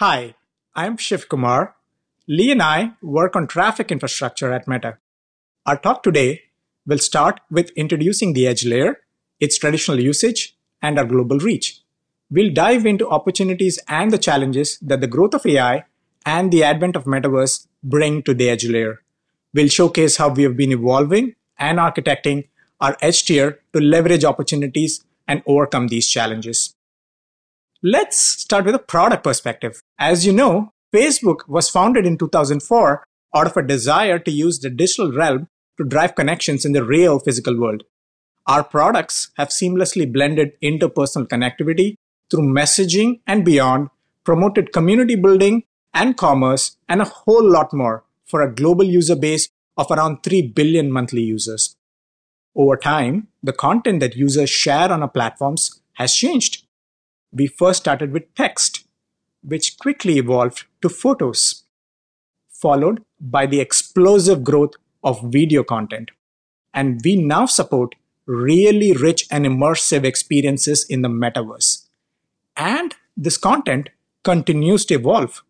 Hi, I'm Shivkumar. Lee and I work on traffic infrastructure at Meta. Our talk today will start with introducing the edge layer, its traditional usage, and our global reach. We'll dive into opportunities and the challenges that the growth of AI and the advent of metaverse bring to the edge layer. We'll showcase how we have been evolving and architecting our edge tier to leverage opportunities and overcome these challenges. Let's start with a product perspective. As you know, Facebook was founded in 2004 out of a desire to use the digital realm to drive connections in the real physical world. Our products have seamlessly blended interpersonal connectivity through messaging and beyond, promoted community building and commerce, and a whole lot more for a global user base of around 3 billion monthly users. Over time, the content that users share on our platforms has changed. We first started with text, which quickly evolved to photos, followed by the explosive growth of video content. And we now support really rich and immersive experiences in the metaverse. And this content continues to evolve.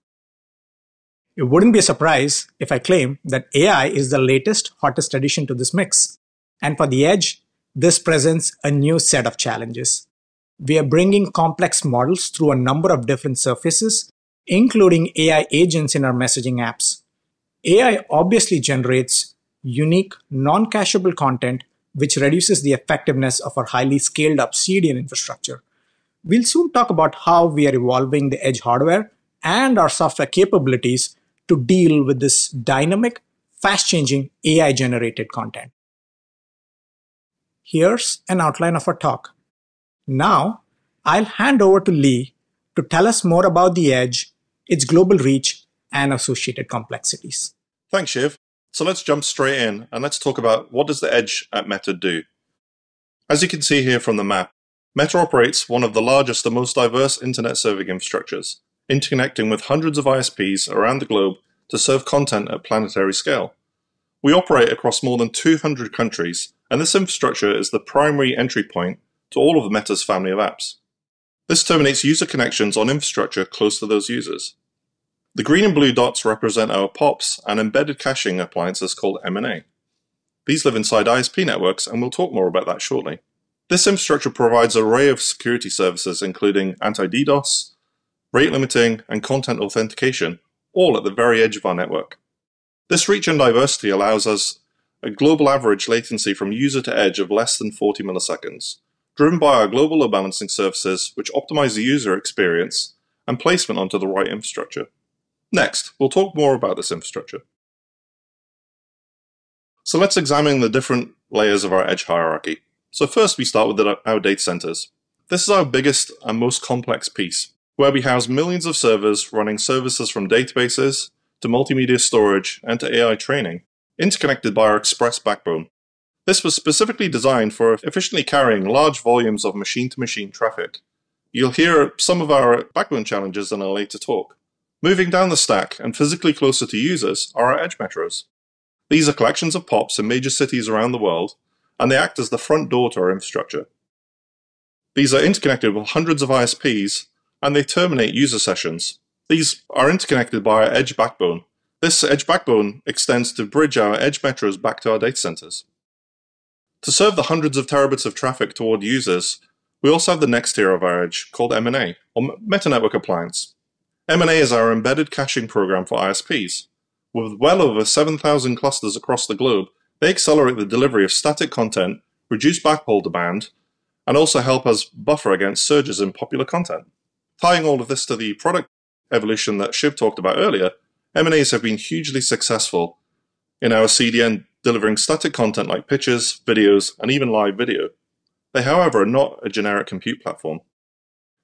It wouldn't be a surprise if I claim that AI is the latest, hottest addition to this mix. And for the edge, this presents a new set of challenges. We are bringing complex models through a number of different surfaces, including AI agents in our messaging apps. AI obviously generates unique, non-cacheable content, which reduces the effectiveness of our highly scaled up CDN infrastructure. We'll soon talk about how we are evolving the edge hardware and our software capabilities to deal with this dynamic, fast changing AI generated content. Here's an outline of our talk. Now, I'll hand over to Lee to tell us more about the edge, its global reach, and associated complexities. Thanks, Shiv. So let's jump straight in and let's talk about what does the edge at Meta do. As you can see here from the map, Meta operates one of the largest and most diverse internet serving infrastructures, interconnecting with hundreds of ISPs around the globe to serve content at planetary scale. We operate across more than 200 countries, and this infrastructure is the primary entry point to all of the Meta's family of apps. This terminates user connections on infrastructure close to those users. The green and blue dots represent our POPs and embedded caching appliances called MNA. These live inside ISP networks, and we'll talk more about that shortly. This infrastructure provides an array of security services, including anti-DDoS, rate limiting, and content authentication, all at the very edge of our network. This reach and diversity allows us a global average latency from user to edge of less than 40 milliseconds, driven by our global load balancing services, which optimize the user experience and placement onto the right infrastructure. Next, we'll talk more about this infrastructure. So let's examine the different layers of our edge hierarchy. So first we start with our data centers. This is our biggest and most complex piece, where we house millions of servers running services from databases to multimedia storage and to AI training, interconnected by our Express backbone. This was specifically designed for efficiently carrying large volumes of machine-to-machine traffic. You'll hear some of our backbone challenges in a later talk. Moving down the stack and physically closer to users are our edge metros. These are collections of POPs in major cities around the world, and they act as the front door to our infrastructure. These are interconnected with hundreds of ISPs, and they terminate user sessions. These are interconnected by our edge backbone. This edge backbone extends to bridge our edge metros back to our data centers. To serve the hundreds of terabits of traffic toward users, we also have the next tier of our edge, called MNA, or Meta Network Appliance. MNA is our embedded caching program for ISPs. With well over 7,000 clusters across the globe, they accelerate the delivery of static content, reduce backhaul demand, and also help us buffer against surges in popular content. Tying all of this to the product evolution that Shiv talked about earlier, MNAs have been hugely successful in our CDN delivering static content like pictures, videos, and even live video. They, however, are not a generic compute platform.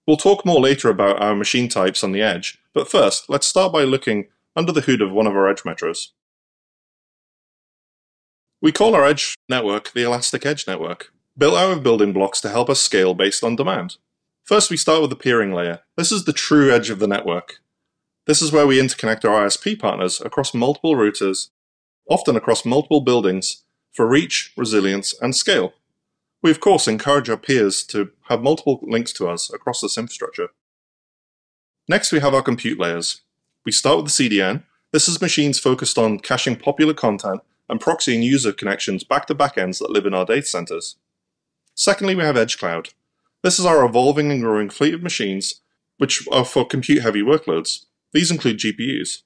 We'll talk more later about our machine types on the edge, but first, let's start by looking under the hood of one of our edge metros. We call our edge network the Elastic Edge Network, built out of building blocks to help us scale based on demand. First, we start with the peering layer. This is the true edge of the network. This is where we interconnect our ISP partners across multiple routers often across multiple buildings, for reach, resilience, and scale. We of course encourage our peers to have multiple links to us across this infrastructure. Next, we have our compute layers. We start with the CDN. This is machines focused on caching popular content and proxying user connections back to backends that live in our data centers. Secondly, we have Edge Cloud. This is our evolving and growing fleet of machines, which are for compute heavy workloads. These include GPUs.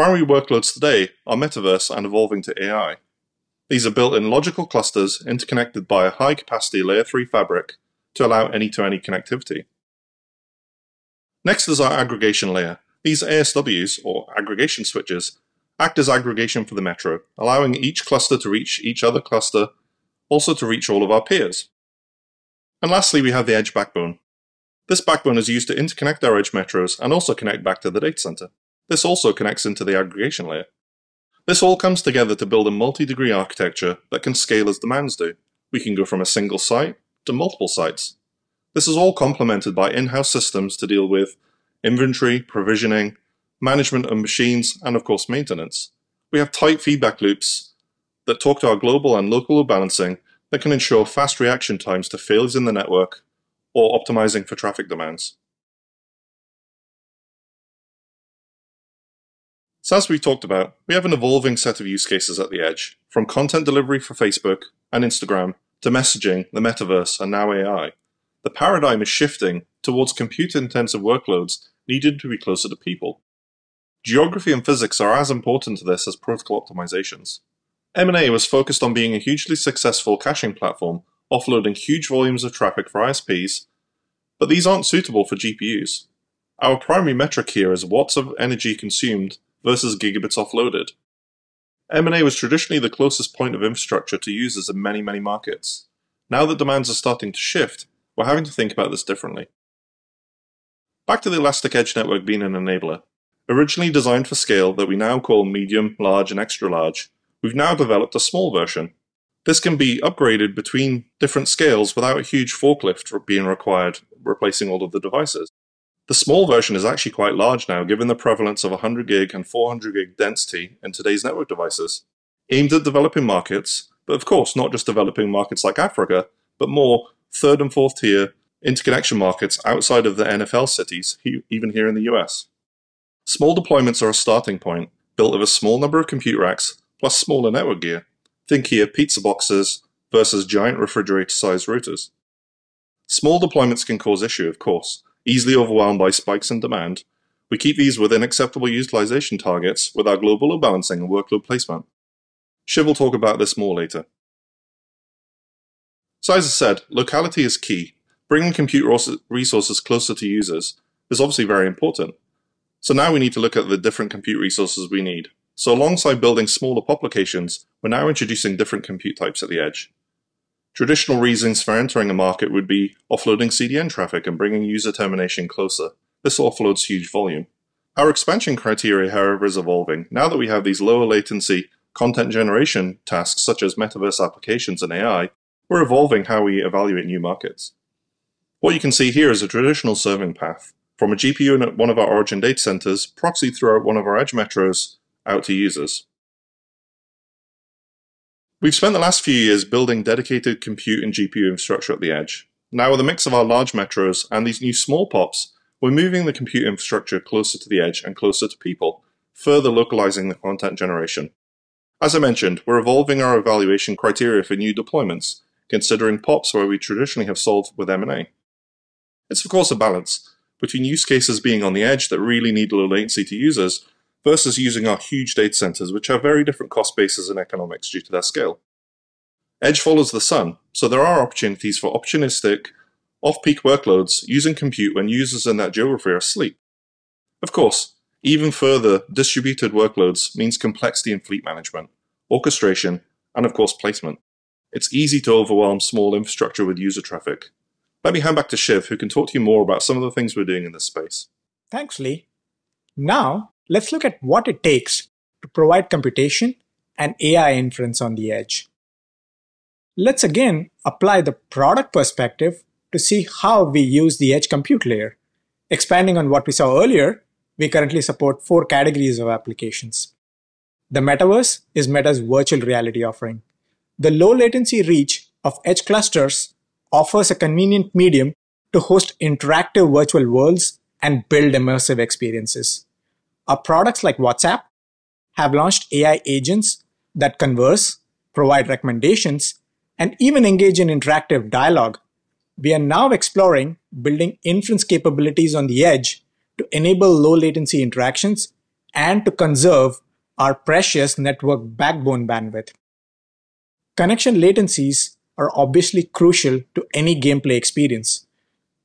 Primary workloads today are metaverse and evolving to AI. These are built in logical clusters interconnected by a high capacity layer 3 fabric to allow any to any connectivity. Next is our aggregation layer. These ASWs, or aggregation switches, act as aggregation for the metro, allowing each cluster to reach each other cluster, also to reach all of our peers. And lastly, we have the edge backbone. This backbone is used to interconnect our edge metros and also connect back to the data center. This also connects into the aggregation layer. This all comes together to build a multi-degree architecture that can scale as demands do. We can go from a single site to multiple sites. This is all complemented by in-house systems to deal with inventory, provisioning, management of machines, and of course maintenance. We have tight feedback loops that talk to our global and local load balancing that can ensure fast reaction times to failures in the network or optimizing for traffic demands. So as we talked about, we have an evolving set of use cases at the edge, from content delivery for Facebook and Instagram to messaging, the metaverse, and now AI. The paradigm is shifting towards compute-intensive workloads needed to be closer to people. Geography and physics are as important to this as protocol optimizations. MNA was focused on being a hugely successful caching platform, offloading huge volumes of traffic for ISPs, but these aren't suitable for GPUs. Our primary metric here is watts of energy consumed versus gigabits offloaded. MNA was traditionally the closest point of infrastructure to users in many, many markets. Now that demands are starting to shift, we're having to think about this differently. Back to the Elastic Edge Network being an enabler. Originally designed for scale that we now call medium, large, and extra large, we've now developed a small version. This can be upgraded between different scales without a huge forklift being required, replacing all of the devices. The small version is actually quite large now, given the prevalence of 100 gig and 400 gig density in today's network devices. Aimed at developing markets, but of course not just developing markets like Africa, but more third and fourth tier interconnection markets outside of the NFL cities, even here in the US. Small deployments are a starting point, built of a small number of compute racks plus smaller network gear. Think here pizza boxes versus giant refrigerator sized routers. Small deployments can cause issue, of course, easily overwhelmed by spikes in demand. We keep these within acceptable utilization targets with our global load balancing and workload placement. Shiv will talk about this more later. So as I said, locality is key. Bringing compute resources closer to users is obviously very important. So now we need to look at the different compute resources we need. So alongside building smaller applications, we're now introducing different compute types at the edge. Traditional reasons for entering a market would be offloading CDN traffic and bringing user termination closer. This offloads huge volume. Our expansion criteria, however, is evolving. Now that we have these lower latency content generation tasks such as metaverse applications and AI, we're evolving how we evaluate new markets. What you can see here is a traditional serving path from a GPU in one of our origin data centers, proxy throughout one of our edge metros out to users. We've spent the last few years building dedicated compute and GPU infrastructure at the edge. Now with a mix of our large metros and these new small POPs, we're moving the compute infrastructure closer to the edge and closer to people, further localizing the content generation. As I mentioned, we're evolving our evaluation criteria for new deployments, considering POPs where we traditionally have solved with MNA. It's of course a balance between use cases being on the edge that really need low latency to users versus using our huge data centers, which have very different cost bases and economics due to their scale. Edge follows the sun, so there are opportunities for opportunistic, off-peak workloads using compute when users in that geography are asleep. Of course, even further, distributed workloads means complexity in fleet management, orchestration, and of course placement. It's easy to overwhelm small infrastructure with user traffic. Let me hand back to Shiv, who can talk to you more about some of the things we're doing in this space. Thanks, Lee. Now, let's look at what it takes to provide computation and AI inference on the edge. Let's again apply the product perspective to see how we use the edge compute layer. Expanding on what we saw earlier, we currently support four categories of applications. The metaverse is Meta's virtual reality offering. The low latency reach of edge clusters offers a convenient medium to host interactive virtual worlds and build immersive experiences. Our products like WhatsApp have launched AI agents that converse, provide recommendations, and even engage in interactive dialogue. We are now exploring building inference capabilities on the edge to enable low latency interactions and to conserve our precious network backbone bandwidth. Connection latencies are obviously crucial to any gameplay experience.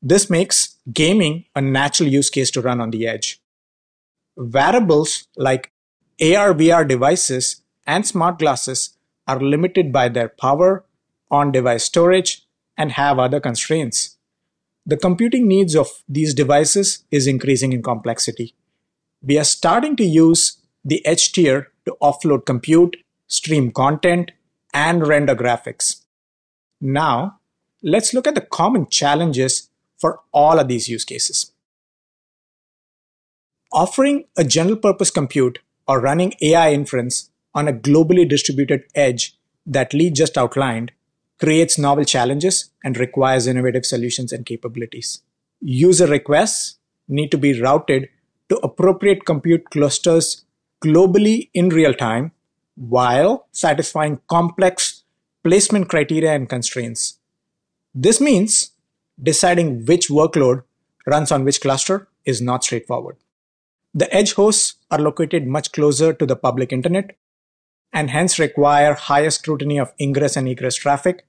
This makes gaming a natural use case to run on the edge. Wearables like AR VR devices and smart glasses are limited by their power, on device storage, and have other constraints. The computing needs of these devices is increasing in complexity. We are starting to use the edge tier to offload compute, stream content, and render graphics. Now, let's look at the common challenges for all of these use cases. Offering a general purpose compute or running AI inference on a globally distributed edge that Lee just outlined creates novel challenges and requires innovative solutions and capabilities. User requests need to be routed to appropriate compute clusters globally in real time while satisfying complex placement criteria and constraints. This means deciding which workload runs on which cluster is not straightforward. The edge hosts are located much closer to the public internet and hence require higher scrutiny of ingress and egress traffic.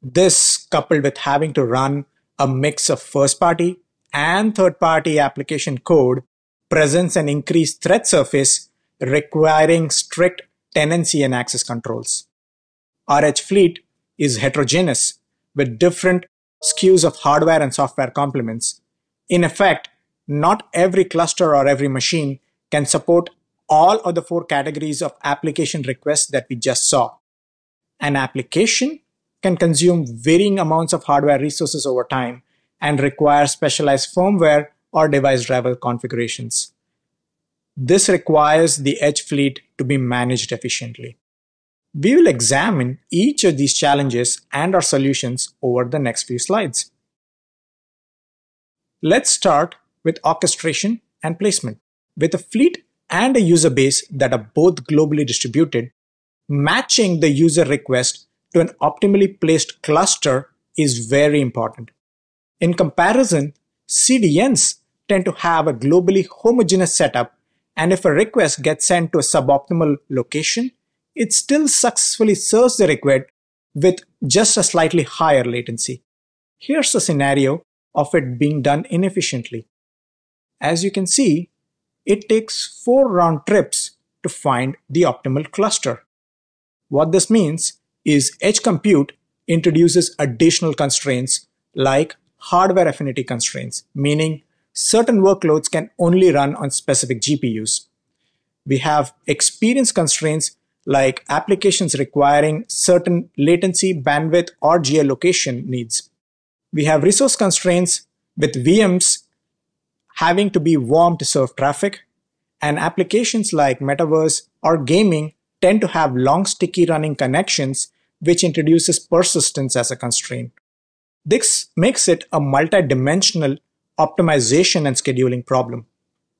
This, coupled with having to run a mix of first party and third party application code, presents an increased threat surface requiring strict tenancy and access controls. Our edge fleet is heterogeneous with different SKUs of hardware and software complements. In effect, not every cluster or every machine can support all of the four categories of application requests that we just saw. An application can consume varying amounts of hardware resources over time and require specialized firmware or device driver configurations. This requires the edge fleet to be managed efficiently. We will examine each of these challenges and our solutions over the next few slides. Let's start with orchestration and placement. With a fleet and a user base that are both globally distributed, matching the user request to an optimally placed cluster is very important. In comparison, CDNs tend to have a globally homogeneous setup, and if a request gets sent to a suboptimal location, it still successfully serves the request with just a slightly higher latency. Here's a scenario of it being done inefficiently. As you can see, it takes four round trips to find the optimal cluster. What this means is edge compute introduces additional constraints like hardware affinity constraints, meaning certain workloads can only run on specific GPUs. We have experience constraints like applications requiring certain latency, bandwidth, or geolocation needs. We have resource constraints with VMs having to be warm to serve traffic, and applications like metaverse or gaming tend to have long sticky running connections, which introduces persistence as a constraint. This makes it a multi-dimensional optimization and scheduling problem.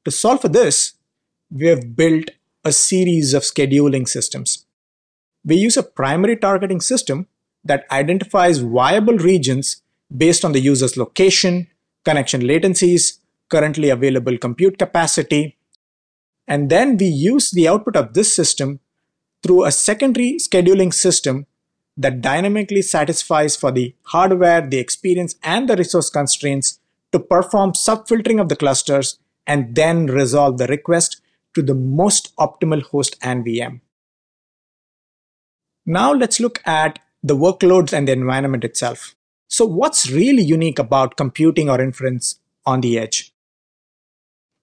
To solve for this, we have built a series of scheduling systems. We use a primary targeting system that identifies viable regions based on the user's location, connection latencies, currently available compute capacity. And then we use the output of this system through a secondary scheduling system that dynamically satisfies for the hardware, the experience, and the resource constraints to perform subfiltering of the clusters and then resolve the request to the most optimal host and VM. Now let's look at the workloads and the environment itself. So what's really unique about computing or inference on the edge?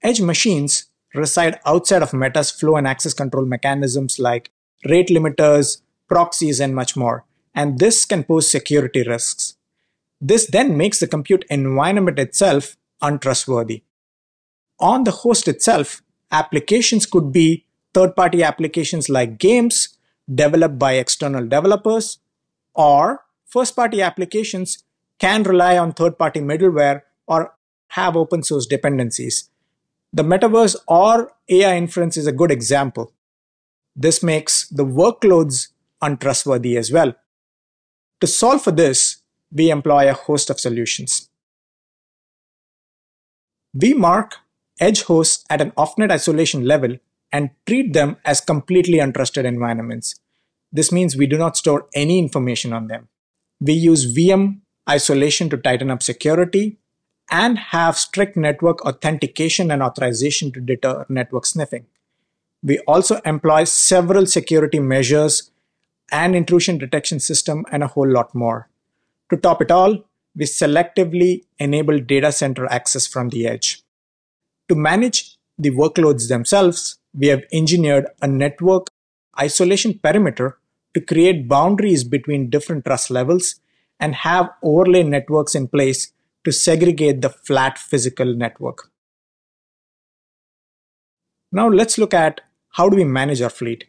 Edge machines reside outside of Meta's flow and access control mechanisms like rate limiters, proxies, and much more. And this can pose security risks. This then makes the compute environment itself untrustworthy. On the host itself, applications could be third party applications like games developed by external developers, or first party applications can rely on third party middleware or have open source dependencies. The metaverse or AI inference is a good example. This makes the workloads untrustworthy as well. To solve for this, we employ a host of solutions. We mark edge hosts at an off-net isolation level and treat them as completely untrusted environments. This means we do not store any information on them. We use VM isolation to tighten up security and have strict network authentication and authorization to deter network sniffing. We also employ several security measures and intrusion detection system and a whole lot more. To top it all, we selectively enable data center access from the edge. To manage the workloads themselves, we have engineered a network isolation perimeter to create boundaries between different trust levels and have overlay networks in place to segregate the flat physical network. Now let's look at how do we manage our fleet.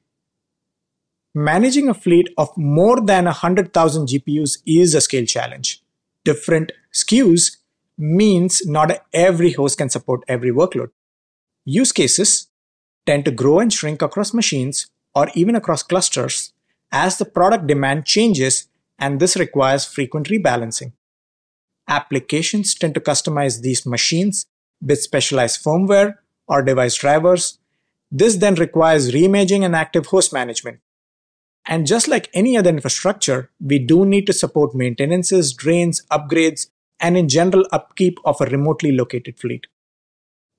Managing a fleet of more than 100,000 GPUs is a scale challenge. Different SKUs means not every host can support every workload. Use cases tend to grow and shrink across machines or even across clusters as the product demand changes and this requires frequent rebalancing. Applications tend to customize these machines with specialized firmware or device drivers. This then requires reimaging and active host management. And just like any other infrastructure, we do need to support maintenances, drains, upgrades, and in general upkeep of a remotely located fleet.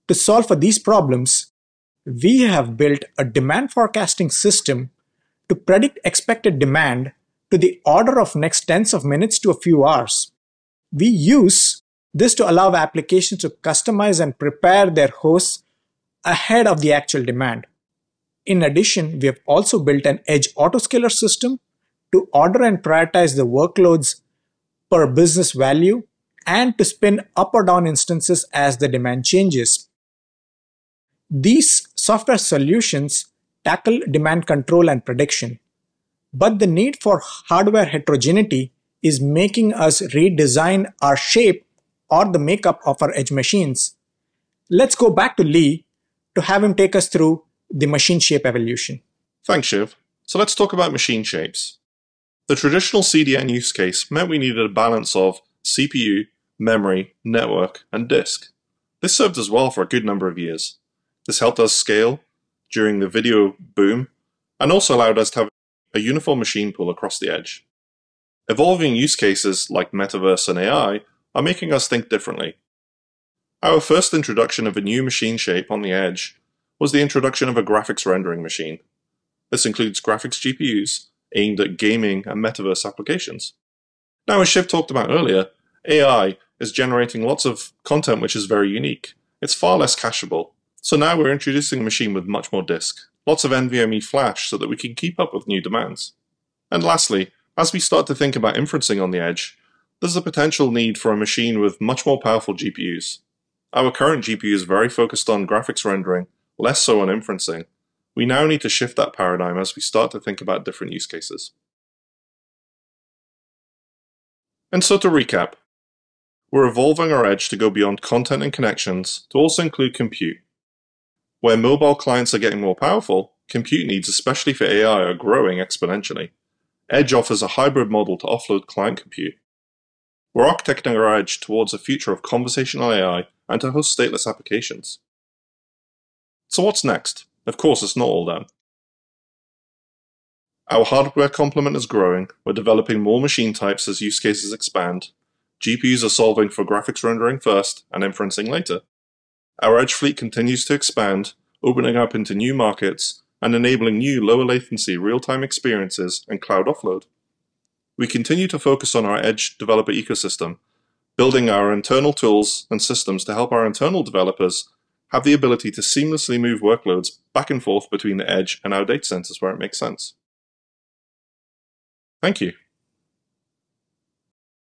To solve for these problems, we have built a demand forecasting system to predict expected demand to the order of next tens of minutes to a few hours. We use this to allow applications to customize and prepare their hosts ahead of the actual demand. In addition, we have also built an edge autoscaler system to order and prioritize the workloads per business value and to spin up or down instances as the demand changes. These software solutions tackle demand control and prediction. But the need for hardware heterogeneity is making us redesign our shape or the makeup of our edge machines. Let's go back to Lee to have him take us through the machine shape evolution. Thanks, Shiv. So let's talk about machine shapes. The traditional CDN use case meant we needed a balance of CPU, memory, network, and disk. This served us well for a good number of years. This helped us scale during the video boom and also allowed us to have a uniform machine pool across the edge. Evolving use cases like metaverse and AI are making us think differently. Our first introduction of a new machine shape on the edge was the introduction of a graphics rendering machine. This includes graphics GPUs aimed at gaming and metaverse applications. Now, as Shiv talked about earlier, AI is generating lots of content which is very unique. It's far less cacheable. So now we're introducing a machine with much more disk, lots of NVMe flash so that we can keep up with new demands. And lastly, as we start to think about inferencing on the edge, there's a potential need for a machine with much more powerful GPUs. Our current GPU is very focused on graphics rendering, less so on inferencing. We now need to shift that paradigm as we start to think about different use cases. And so to recap, we're evolving our edge to go beyond content and connections to also include compute. Where mobile clients are getting more powerful, compute needs, especially for AI, are growing exponentially. Edge offers a hybrid model to offload client compute. We're architecting our edge towards a future of conversational AI and to host stateless applications. So what's next? Of course, it's not all done. Our hardware complement is growing, we're developing more machine types as use cases expand, GPUs are solving for graphics rendering first and inferencing later. Our edge fleet continues to expand, opening up into new markets and enabling new lower latency real-time experiences and cloud offload. We continue to focus on our edge developer ecosystem, building our internal tools and systems to help our internal developers have the ability to seamlessly move workloads back and forth between the edge and our data centers where it makes sense. Thank you.